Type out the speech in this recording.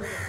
Yeah.